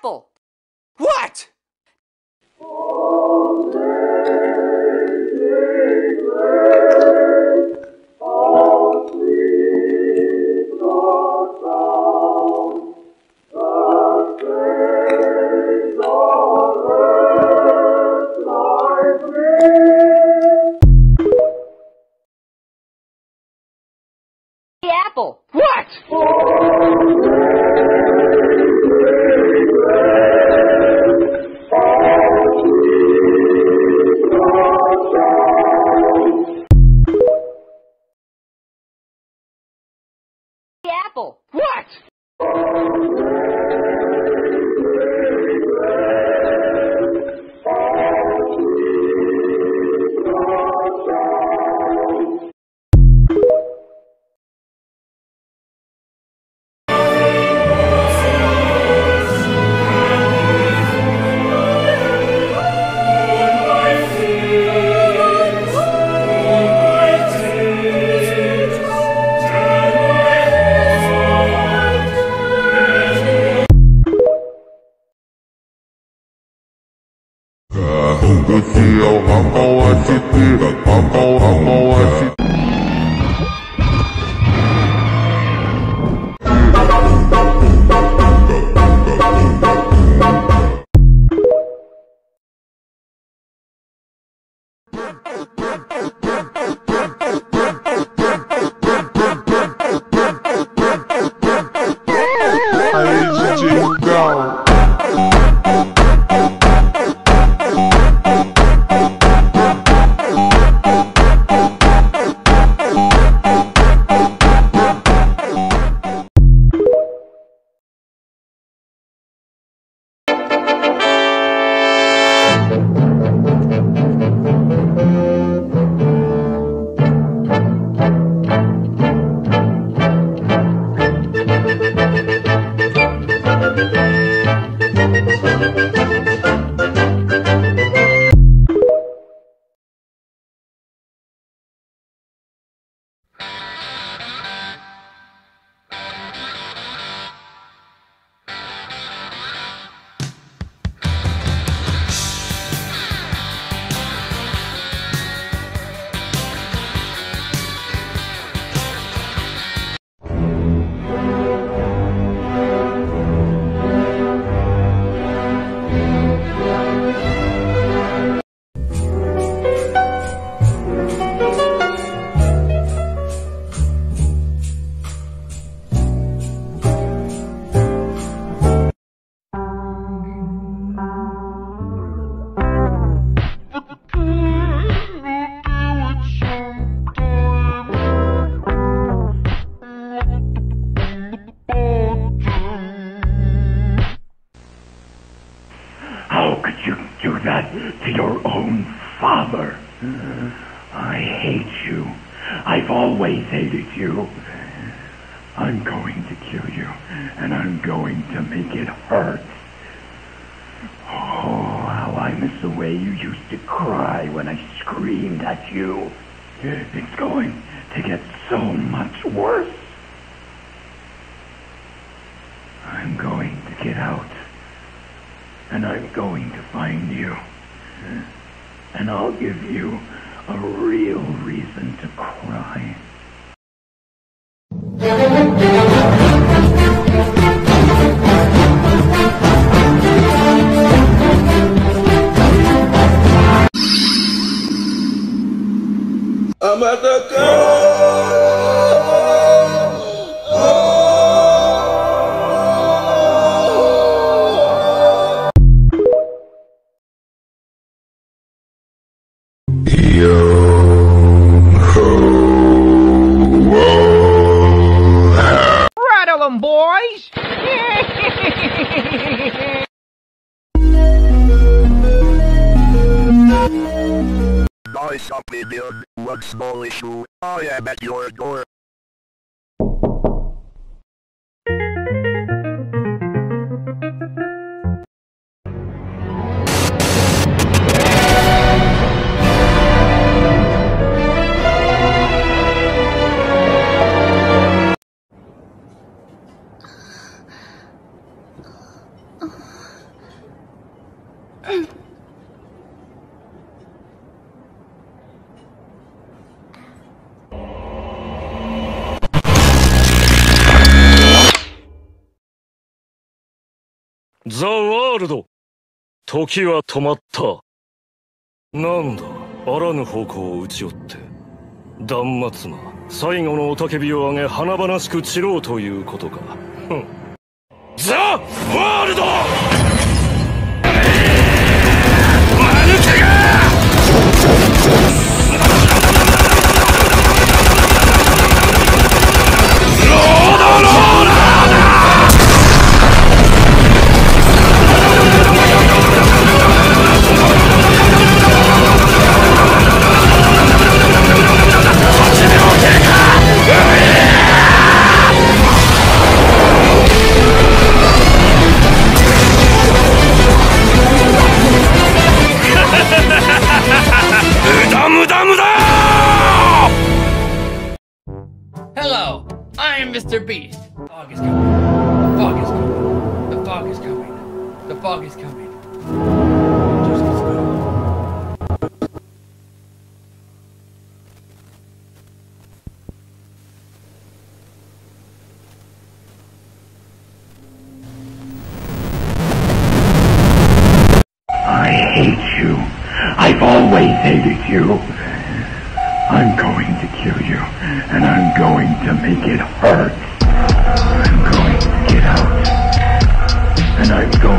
apple. What? apple. What? the bumble, bumble, miss the way you used to cry when I screamed at you. It's going to get so much worse. I'm going to get out. And I'm going to find you. And I'll give you a real reason. Nice up me build, one small issue, oh, I am at your door.? ザ・ oh. ールド時は止まった。なんだ、あらぬ方向を打ち寄って。断末魔、最後の雄たけびを上げ華々しく散ろうということか。ザ・ワールド am Mr. Beast. The fog is coming. The fog is coming. The fog is coming. The fog is coming.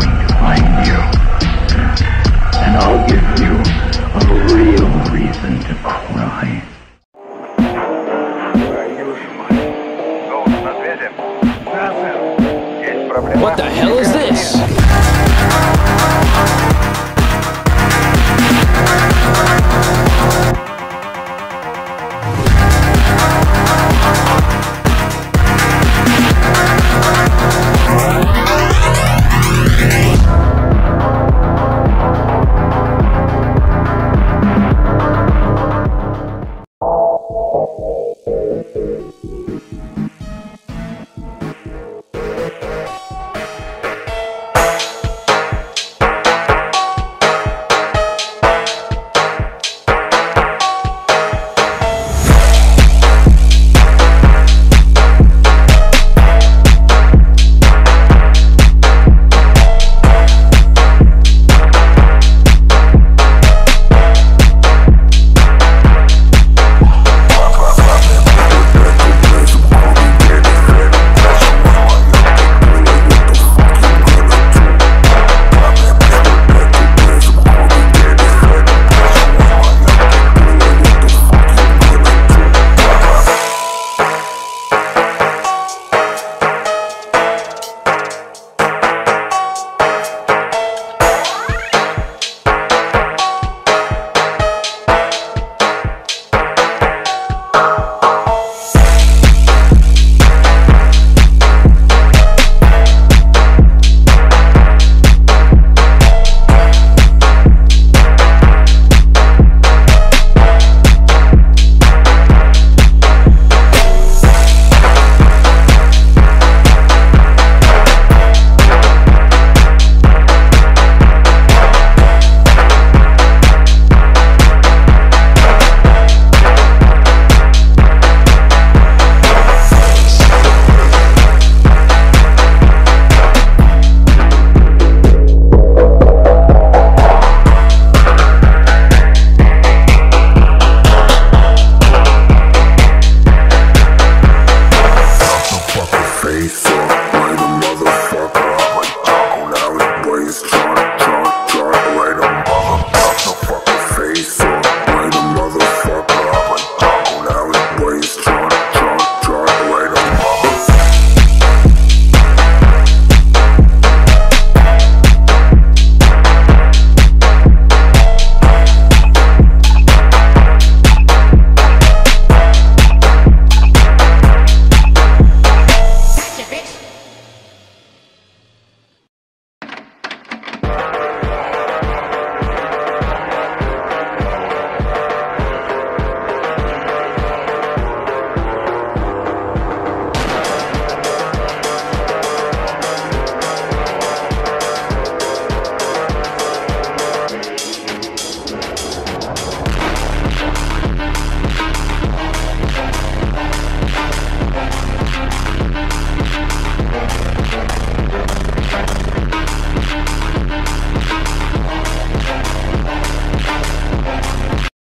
Going to find you. And I'll give you a real reason to cry.